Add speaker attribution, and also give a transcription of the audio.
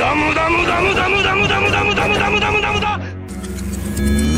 Speaker 1: 無駄無駄無駄無駄無駄無駄無駄無駄無駄無駄無駄無駄無駄